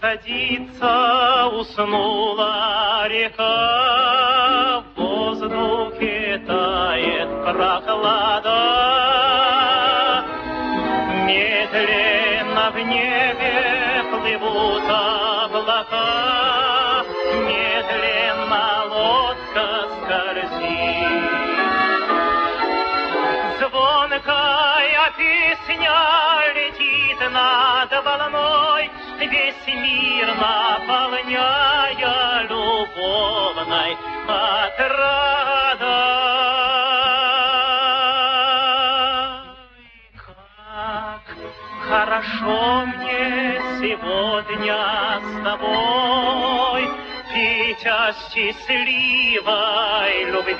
садится, уснула река, в воздухе тает прохлада. Медленно в небе плывут облака, медленно лодка скользит. Звонкая песня летит над волной, Весь мир наполняя любовной отрадой. Как хорошо мне сегодня с тобой Пить о счастливой любви.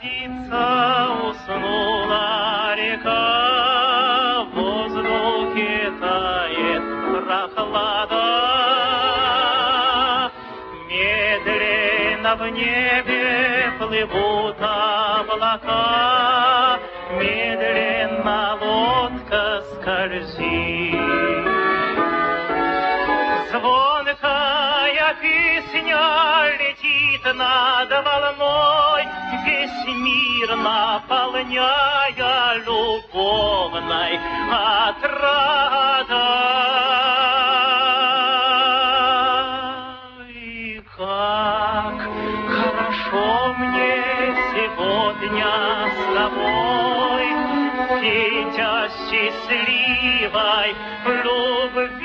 Садится, уснула река, в воздухе тает прохлада. Медленно в небе плывут облака, медленно лодка скользит. Песня летит над волной, Весь мир наполняя любовной отрадой. Как хорошо мне сегодня с тобой, Петя счастливой любви.